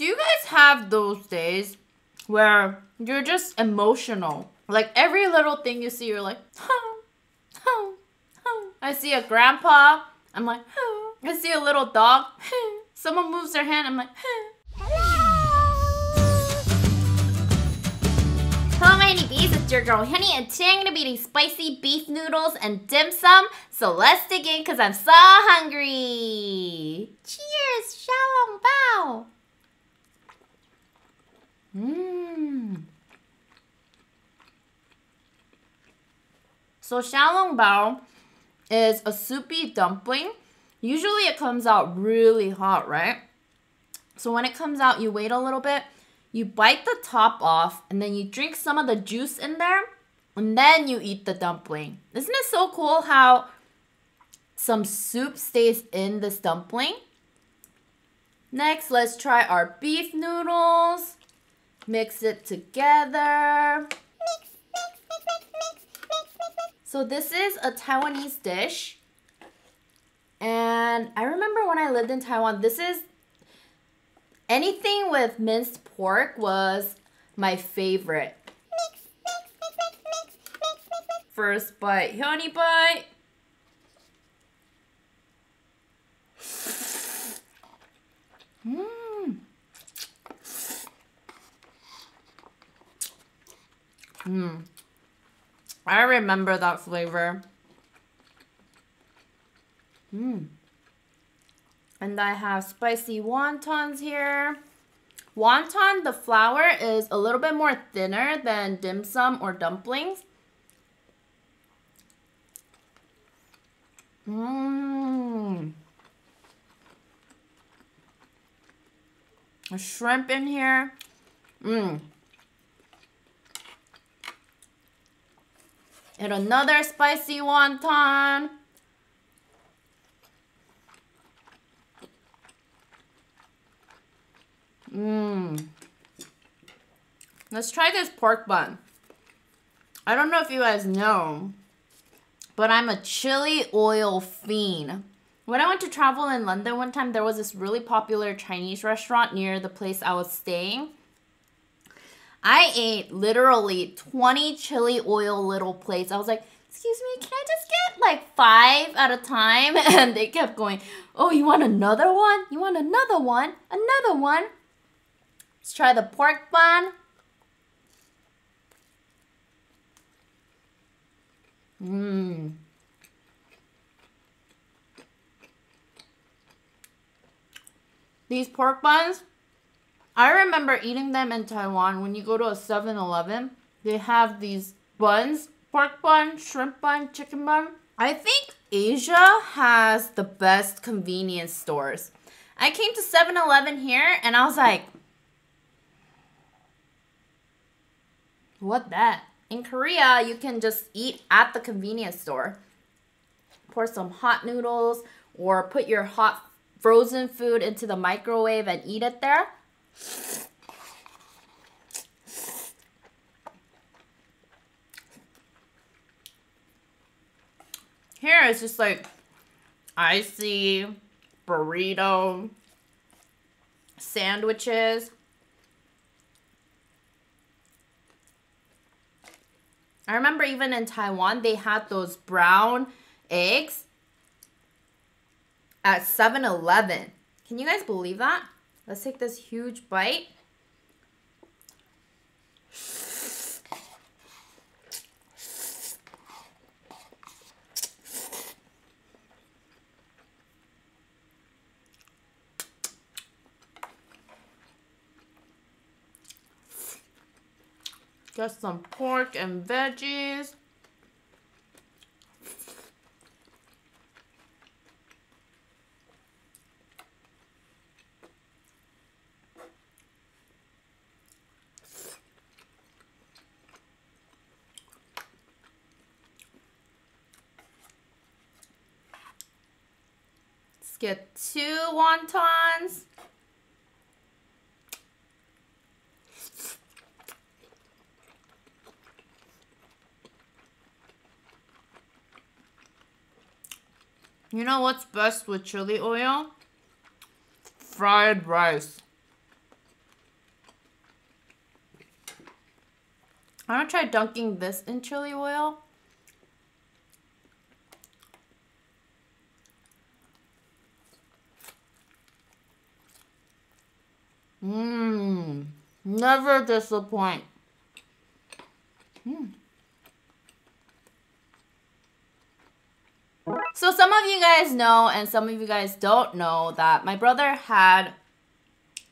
Do you guys have those days where you're just emotional? Like every little thing you see, you're like, oh, oh, oh. I see a grandpa, I'm like, oh. I see a little dog, someone moves their hand, I'm like, Hello, my honeybees. It's your girl Honey, and today I'm gonna be eating spicy beef noodles and dim sum. So let's dig in, cause I'm so hungry. Cheers, Xiaolong Bao. Mmm. So xiaolong bao is a soupy dumpling. Usually it comes out really hot, right? So when it comes out, you wait a little bit, you bite the top off, and then you drink some of the juice in there, and then you eat the dumpling. Isn't it so cool how some soup stays in this dumpling? Next, let's try our beef noodles. Mix it together. So this is a Taiwanese dish. And I remember when I lived in Taiwan, this is anything with minced pork was my favorite. First bite, honey bite. Mmm. Mmm. I remember that flavor. Mmm. And I have spicy wontons here. Wonton, the flour is a little bit more thinner than dim sum or dumplings. Mmm. A shrimp in here. Mmm. And another spicy wonton. Mmm. Let's try this pork bun. I don't know if you guys know, but I'm a chili oil fiend. When I went to travel in London one time, there was this really popular Chinese restaurant near the place I was staying. I ate literally 20 chili oil little plates. I was like, excuse me, can I just get like five at a time? And they kept going, oh, you want another one? You want another one? Another one? Let's try the pork bun. Mmm. These pork buns, I remember eating them in Taiwan. When you go to a 7-Eleven, they have these buns, pork bun, shrimp bun, chicken bun. I think Asia has the best convenience stores. I came to 7-Eleven here and I was like, what that? In Korea, you can just eat at the convenience store. Pour some hot noodles or put your hot frozen food into the microwave and eat it there. Here it's just like icy burrito sandwiches. I remember even in Taiwan, they had those brown eggs at 7-Eleven. Can you guys believe that? Let's take this huge bite. Get some pork and veggies. wontons. You know what's best with chili oil? Fried rice. I'm gonna try dunking this in chili oil. Never disappoint. Mm. So some of you guys know and some of you guys don't know that my brother had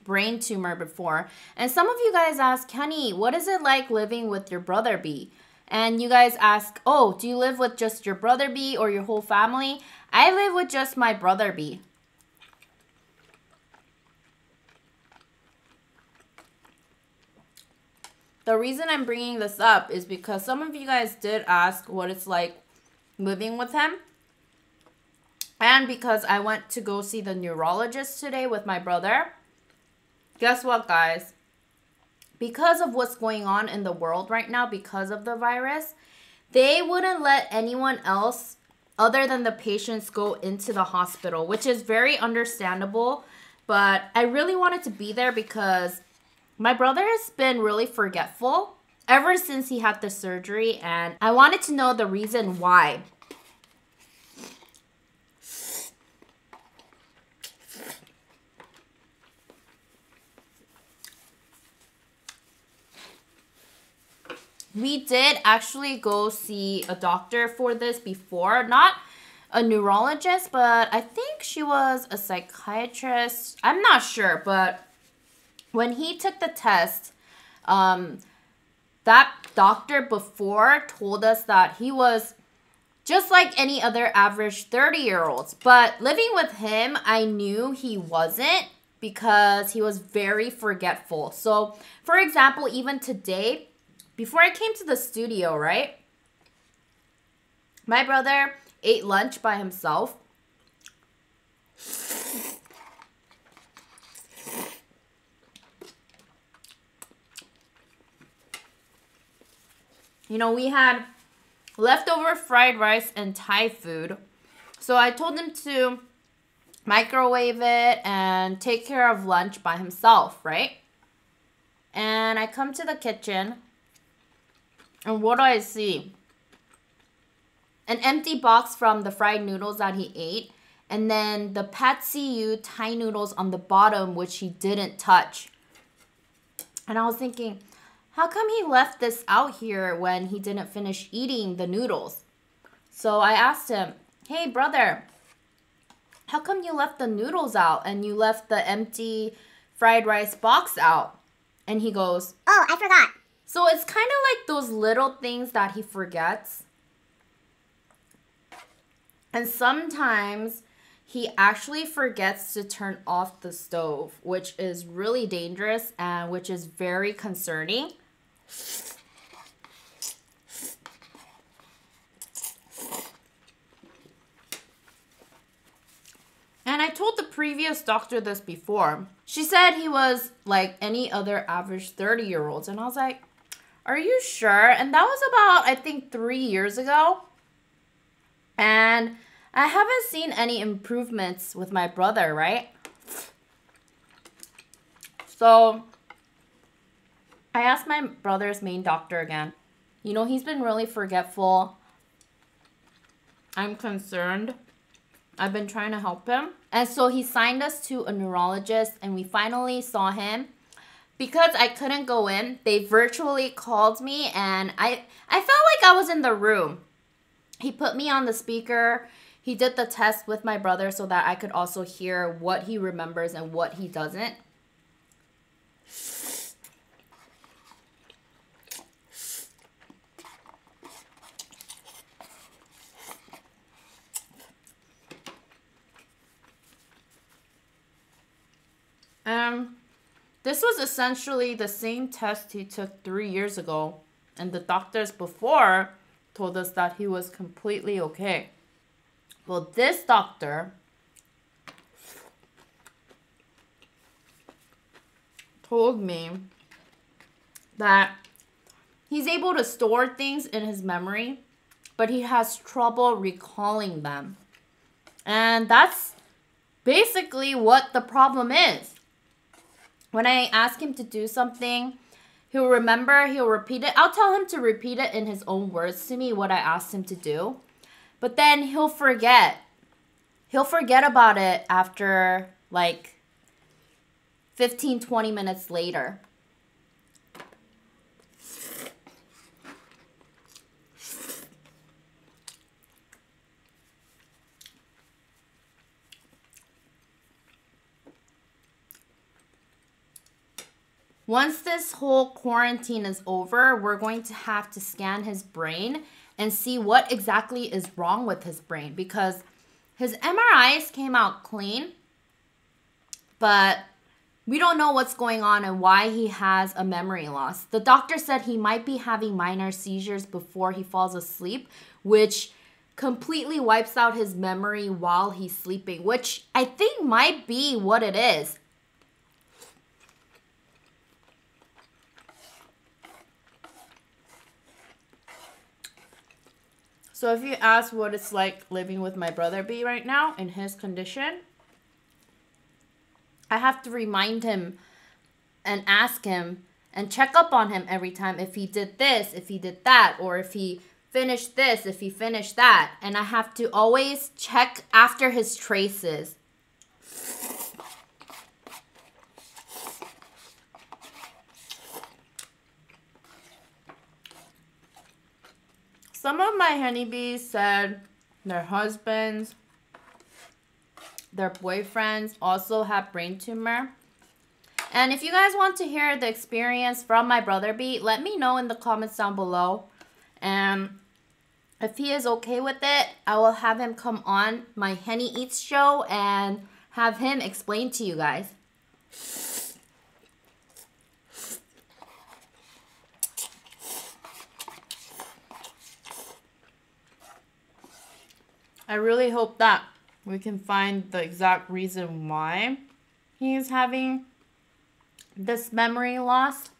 brain tumor before. And some of you guys ask, Kenny, what is it like living with your brother B? And you guys ask, oh, do you live with just your brother B or your whole family? I live with just my brother B. The reason I'm bringing this up is because some of you guys did ask what it's like living with him. And because I went to go see the neurologist today with my brother. Guess what, guys? Because of what's going on in the world right now, because of the virus, they wouldn't let anyone else other than the patients go into the hospital, which is very understandable. But I really wanted to be there because my brother has been really forgetful ever since he had the surgery, and I wanted to know the reason why. We did actually go see a doctor for this before, not a neurologist, but I think she was a psychiatrist. I'm not sure, but when he took the test, um, that doctor before told us that he was just like any other average 30 year olds. But living with him, I knew he wasn't because he was very forgetful. So, for example, even today, before I came to the studio, right? My brother ate lunch by himself You know, we had leftover fried rice and Thai food. So I told him to microwave it and take care of lunch by himself, right? And I come to the kitchen and what do I see? An empty box from the fried noodles that he ate and then the See Ew Thai noodles on the bottom which he didn't touch. And I was thinking, how come he left this out here when he didn't finish eating the noodles? So I asked him, hey brother, how come you left the noodles out and you left the empty fried rice box out? And he goes, Oh, I forgot. So it's kind of like those little things that he forgets. And sometimes he actually forgets to turn off the stove, which is really dangerous and which is very concerning. And I told the previous doctor this before. She said he was like any other average 30 year olds. And I was like, Are you sure? And that was about, I think, three years ago. And I haven't seen any improvements with my brother, right? So I asked my brother's main doctor again. You know, he's been really forgetful. I'm concerned. I've been trying to help him. And so he signed us to a neurologist and we finally saw him. Because I couldn't go in, they virtually called me and I I felt like I was in the room. He put me on the speaker. He did the test with my brother so that I could also hear what he remembers and what he doesn't. Um, this was essentially the same test he took three years ago, and the doctors before told us that he was completely okay. Well, this doctor told me that he's able to store things in his memory, but he has trouble recalling them. And that's basically what the problem is when I ask him to do something, He'll remember, he'll repeat it. I'll tell him to repeat it in his own words to me, what I asked him to do. But then he'll forget. He'll forget about it after like 15, 20 minutes later. Once this whole quarantine is over, we're going to have to scan his brain and see what exactly is wrong with his brain because his MRIs came out clean, but we don't know what's going on and why he has a memory loss. The doctor said he might be having minor seizures before he falls asleep, which completely wipes out his memory while he's sleeping, which I think might be what it is. So if you ask what it's like living with my brother B right now in his condition, I have to remind him and ask him and check up on him every time if he did this, if he did that, or if he finished this, if he finished that. And I have to always check after his traces. Some of my honeybees said their husbands, their boyfriends also have brain tumor. And if you guys want to hear the experience from my brother bee, let me know in the comments down below. And if he is okay with it, I will have him come on my Hyunee Eats show and have him explain to you guys. I really hope that we can find the exact reason why he is having this memory loss.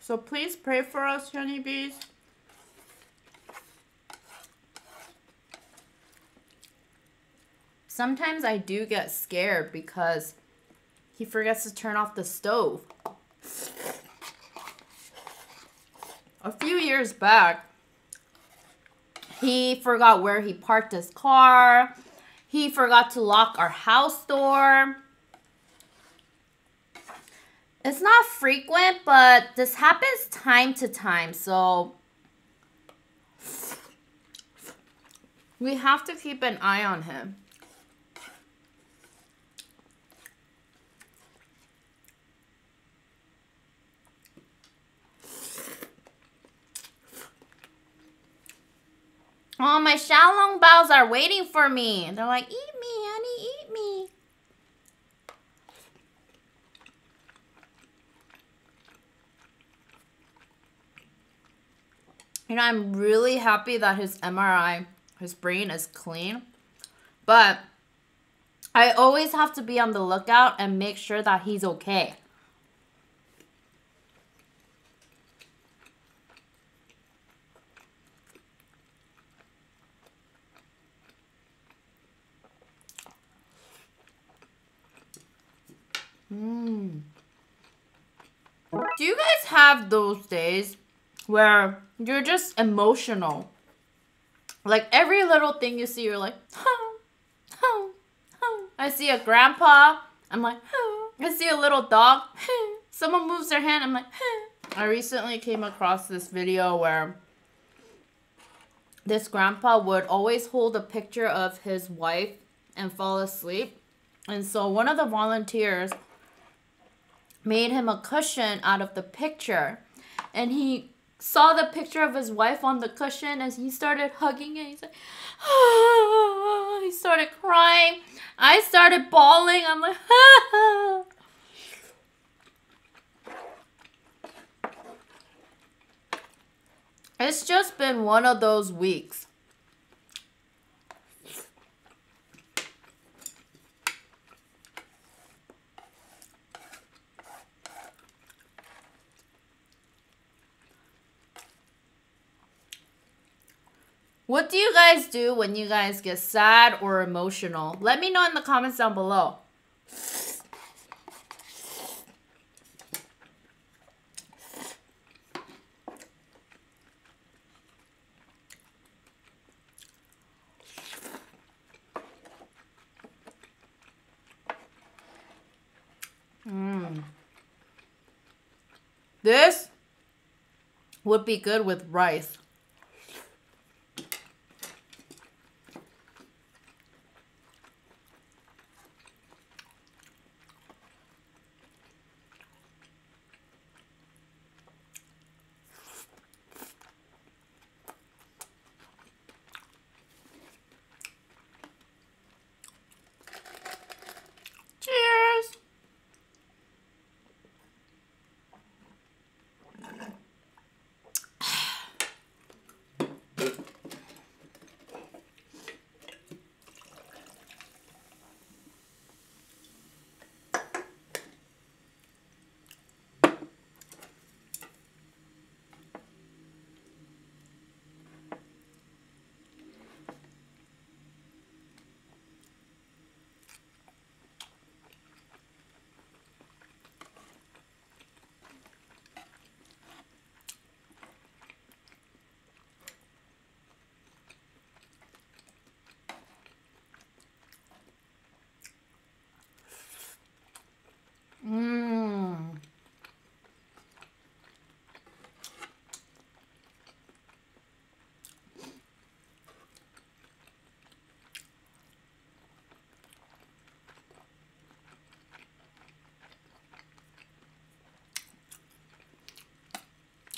So please pray for us, honeybees. Sometimes I do get scared because he forgets to turn off the stove. A few years back, he forgot where he parked his car. He forgot to lock our house door. It's not frequent, but this happens time to time. So we have to keep an eye on him. Oh, my Xiaolong Baos are waiting for me. They're like, eat me, honey, eat me. You know, I'm really happy that his MRI, his brain is clean. But I always have to be on the lookout and make sure that he's okay. Mm. Do you guys have those days where you're just emotional? Like every little thing you see, you're like. I see a grandpa, I'm like. I see a little dog, someone moves their hand, I'm like, I recently came across this video where this grandpa would always hold a picture of his wife and fall asleep. And so one of the volunteers made him a cushion out of the picture. And he saw the picture of his wife on the cushion as he started hugging it. He's like, ah. he started crying. I started bawling. I'm like, ah. It's just been one of those weeks. What do you guys do when you guys get sad or emotional? Let me know in the comments down below. Mm. This would be good with rice.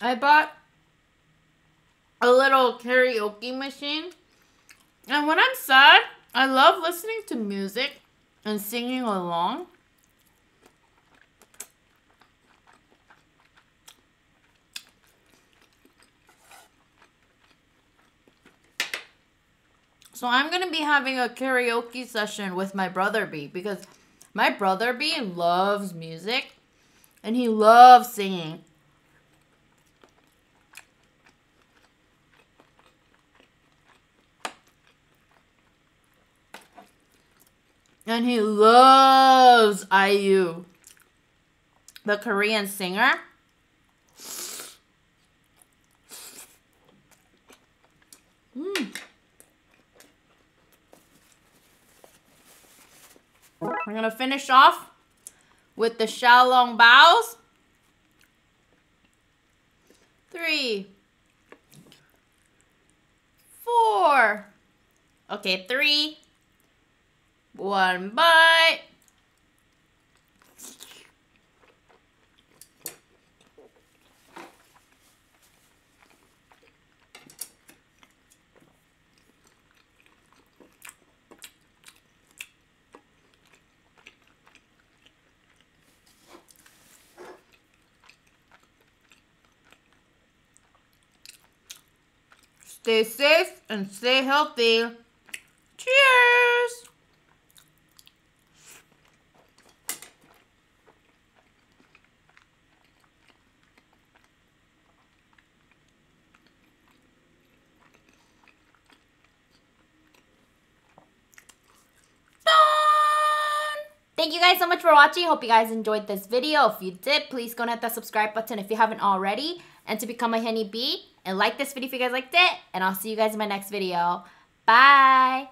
I bought a little karaoke machine. And when I'm sad, I love listening to music and singing along. So I'm gonna be having a karaoke session with my brother B because my brother B loves music and he loves singing. And he loves IU, the Korean singer. Mm. I'm gonna finish off with the Xiaolong Baos. Three, four. Okay, three, one bite. Stay safe and stay healthy. Cheers! Thank you guys so much for watching. Hope you guys enjoyed this video. If you did, please go and hit that subscribe button if you haven't already. And to become a Henny Bee. And like this video if you guys liked it. And I'll see you guys in my next video. Bye.